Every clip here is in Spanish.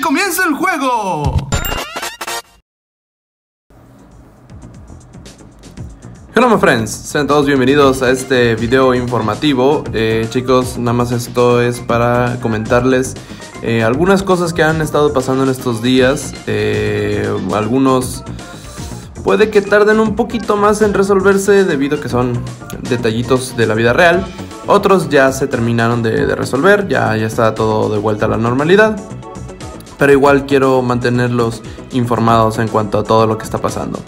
¡Que comience el juego! Hola my friends, sean todos bienvenidos a este video informativo. Eh, chicos, nada más esto es para comentarles eh, algunas cosas que han estado pasando en estos días. Eh, algunos puede que tarden un poquito más en resolverse debido a que son detallitos de la vida real. Otros ya se terminaron de, resolver, ya, ya está todo de vuelta a la normalidad. Pero igual quiero mantenerlos informados en cuanto a todo lo que está pasando.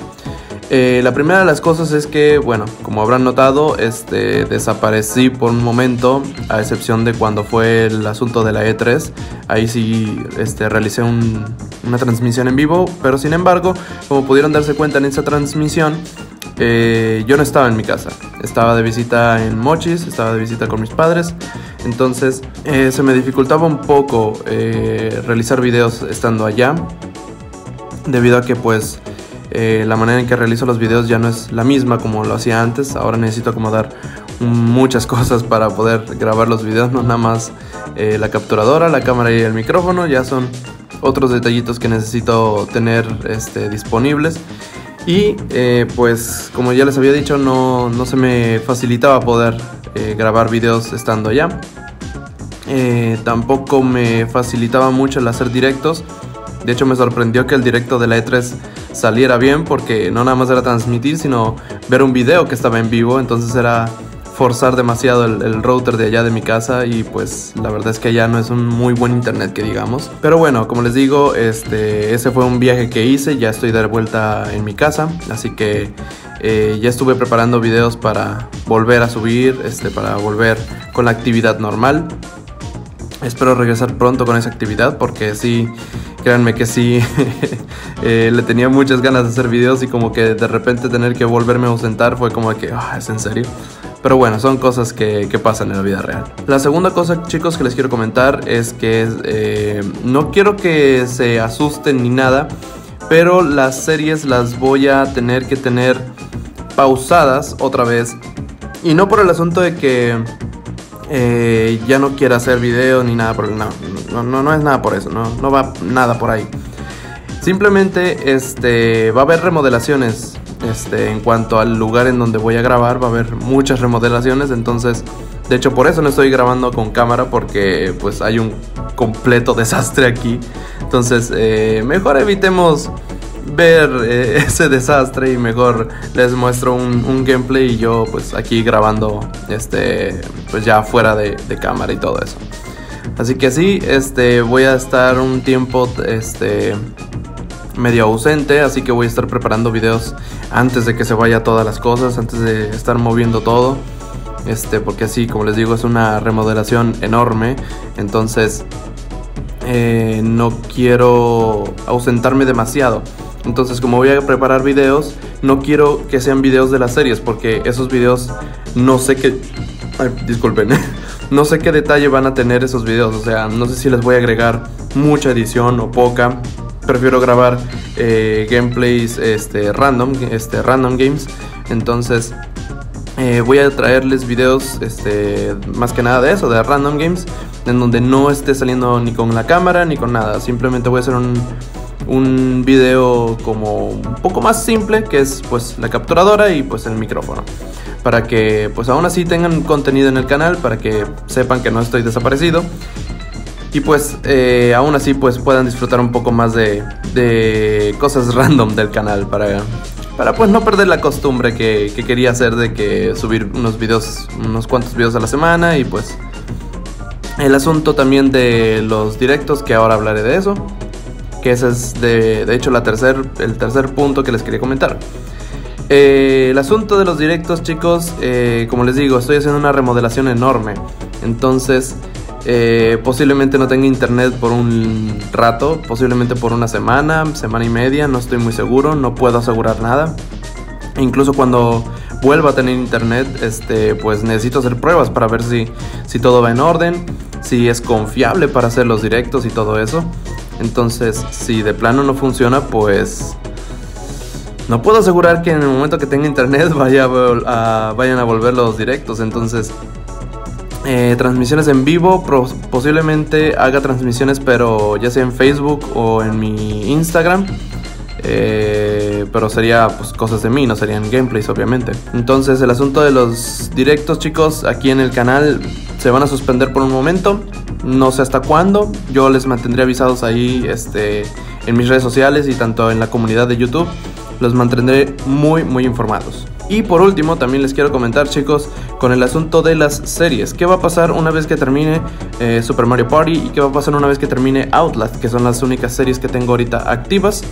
Eh, la primera de las cosas es que, bueno, como habrán notado, este, desaparecí por un momento, a excepción de cuando fue el asunto de la E3. Ahí sí este, realicé una transmisión en vivo, pero sin embargo, como pudieron darse cuenta en esa transmisión, eh, yo no estaba en mi casa. Estaba de visita en Mochis, estaba de visita con mis padres. Entonces eh, se me dificultaba un poco realizar videos estando allá. Debido a que pues eh, la manera en que realizo los videos ya no es la misma como lo hacía antes. Ahora necesito acomodar muchas cosas para poder grabar los videos, no nada más eh, la capturadora, la cámara y el micrófono, ya son otros detallitos que necesito tener este, disponibles. Y eh, pues como ya les había dicho, no, no se me facilitaba poder grabar videos estando allá. tampoco me facilitaba mucho el hacer directos. De hecho me sorprendió que el directo de la E3 saliera bien porque no nada más era transmitir, sino ver un video que estaba en vivo, entonces era forzar demasiado el, router de allá de mi casa y pues la verdad es que allá no es un muy buen internet que digamos. Pero bueno, como les digo, este, ese fue un viaje que hice, ya estoy de vuelta en mi casa, así que eh, ya estuve preparando videos para volver a subir, este, para volver con la actividad normal. Espero regresar pronto con esa actividad porque sí, créanme que sí, eh, le tenía muchas ganas de hacer videos y como que de repente tener que volverme a ausentar fue como que, ah, ¿es en serio? Pero bueno, son cosas que, pasan en la vida real. La segunda cosa, chicos, que les quiero comentar es que eh, no quiero que se asusten ni nada, pero las series las voy a tener que tener pausadas otra vez. Y no por el asunto de que eh, ya no quiera hacer video ni nada por no, no, no, es nada por eso, no, no va nada por ahí. Simplemente este, va a haber remodelaciones este, en cuanto al lugar en donde voy a grabar, va a haber muchas remodelaciones, entonces de hecho por eso no estoy grabando con cámara porque pues hay un completo desastre aquí. Entonces eh, mejor evitemos ver eh, ese desastre y mejor les muestro un, gameplay y yo pues aquí grabando este pues ya fuera de, cámara y todo eso. Así que sí, este voy a estar un tiempo este medio ausente, así que voy a estar preparando videos antes de que se vaya todas las cosas, antes de estar moviendo todo. Este, porque así, como les digo, es una remodelación enorme. Entonces, eh, no quiero ausentarme demasiado. Entonces, como voy a preparar videos, no quiero que sean videos de las series, porque esos videos no sé qué. Ay, disculpen. no sé qué detalle van a tener esos videos. O sea, no sé si les voy a agregar mucha edición o poca. Prefiero grabar eh, gameplays este, random, este, random games. Entonces, eh, voy a traerles videos este, más que nada de eso, de random games, en donde no esté saliendo ni con la cámara ni con nada. Simplemente voy a hacer un un video como un poco más simple que es pues la capturadora y pues el micrófono para que pues aún así tengan contenido en el canal para que sepan que no estoy desaparecido y pues eh, aún así pues puedan disfrutar un poco más de, de cosas random del canal para, para pues no perder la costumbre que, que, quería hacer de que subir unos videos unos cuantos videos a la semana y pues el asunto también de los directos que ahora hablaré de eso que ese es de, hecho la tercer, el tercer punto que les quería comentar. Eh, el asunto de los directos, chicos, eh, como les digo, estoy haciendo una remodelación enorme. Entonces, eh, posiblemente no tenga internet por un rato, posiblemente por una semana, semana y media, no estoy muy seguro, no puedo asegurar nada. incluso cuando vuelva a tener internet, este, pues necesito hacer pruebas para ver si, si todo va en orden, si es confiable para hacer los directos y todo eso. Entonces, si de plano no funciona, pues no puedo asegurar que en el momento que tenga internet vaya vayan a volver los directos. Entonces, Eh, transmisiones en vivo, posiblemente haga transmisiones pero ya sea en Facebook o en mi Instagram. Eh, pero sería pues, cosas de mí, no serían gameplays obviamente. Entonces el asunto de los directos chicos aquí en el canal se van a suspender por un momento. No sé hasta cuándo. Yo les mantendré avisados ahí este, en mis redes sociales y tanto en la comunidad de YouTube. Los mantendré muy muy informados. Y por último, también les quiero comentar, chicos, con el asunto de las series. ¿Qué va a pasar una vez que termine eh, Super Mario Party? ¿Y qué va a pasar una vez que termine Outlast? Que son las únicas series que tengo ahorita activas.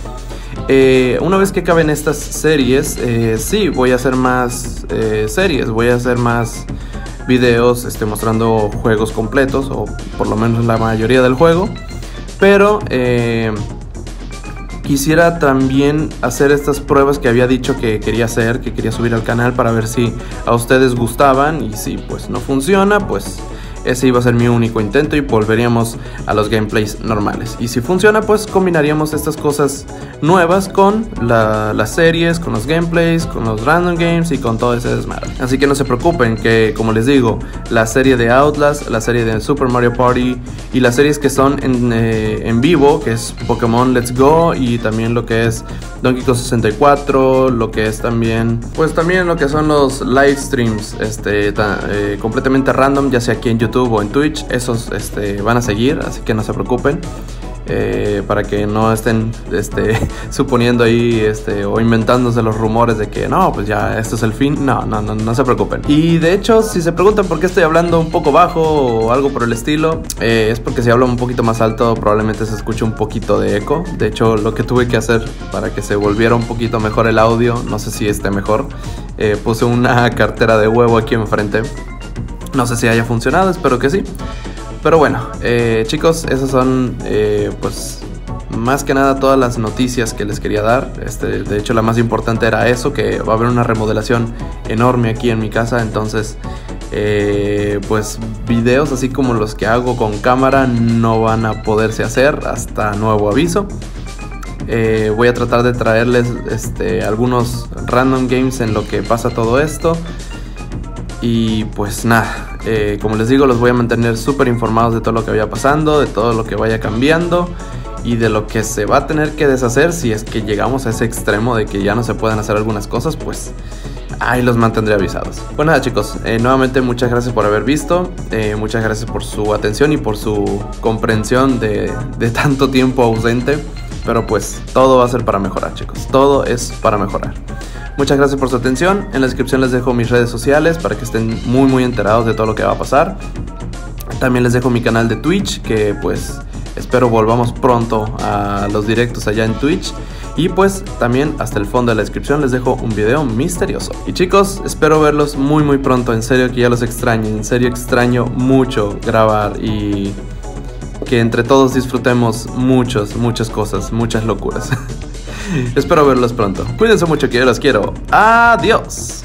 Eh, una vez que acaben estas series, eh, sí, voy a hacer más series. Voy a hacer más videos este, mostrando juegos completos, o por lo menos la mayoría del juego. Pero quisiera también hacer estas pruebas que había dicho que quería hacer, que quería subir al canal para ver si a ustedes gustaban y si pues no funciona, pues ese iba a ser mi único intento y volveríamos a los gameplays normales. Y si funciona, pues combinaríamos estas cosas nuevas con las series, con los gameplays, con los random games y con todo ese desmadre. Así que no se preocupen que, como les digo, la serie de Outlast, la serie de Super Mario Party y las series que son en, eh, en vivo, que es Pokémon Let's Go y también lo que es Donkey Kong 64, lo que es también, pues también lo que son los live streams, este, eh, completamente random, ya sea aquí en YouTube o en Twitch, esos este, van a seguir, así que no se preocupen. Eh, para que no estén este, suponiendo ahí este, o inventándose los rumores de que no, pues ya esto es el fin. No, no, no, no se preocupen. Y de hecho, si se preguntan por qué estoy hablando un poco bajo o algo por el estilo, eh, es porque si hablo un poquito más alto probablemente se escuche un poquito de eco. De hecho, lo que tuve que hacer para que se volviera un poquito mejor el audio, no sé si esté mejor, eh, puse una cartera de huevo aquí enfrente no sé si haya funcionado, espero que sí. Pero bueno, eh, chicos, esas son eh, pues más que nada todas las noticias que les quería dar. Este, de hecho, la más importante era eso, que va a haber una remodelación enorme aquí en mi casa. Entonces, eh, pues videos así como los que hago con cámara no van a poderse hacer hasta nuevo aviso. voy a tratar de traerles este, algunos random games en lo que pasa todo esto. Y pues nada, eh, como les digo, los voy a mantener súper informados de todo lo que vaya pasando, de todo lo que vaya cambiando y de lo que se va a tener que deshacer si es que llegamos a ese extremo de que ya no se pueden hacer algunas cosas, pues ahí los mantendré avisados. Pues nada chicos, eh, nuevamente muchas gracias por haber visto, eh, muchas gracias por su atención y por su comprensión de, de tanto tiempo ausente, pero pues todo va a ser para mejorar chicos, todo es para mejorar. Muchas gracias por su atención. En la descripción les dejo mis redes sociales para que estén muy muy enterados de todo lo que va a pasar. También les dejo mi canal de Twitch que pues espero volvamos pronto a los directos allá en Twitch. Y pues también hasta el fondo de la descripción les dejo un video misterioso. Y chicos, espero verlos muy muy pronto. En serio que ya los extraño. En serio extraño mucho grabar y que entre todos disfrutemos muchas, muchas cosas, muchas locuras. Espero verlos pronto. Cuídense mucho que yo los quiero. Adiós.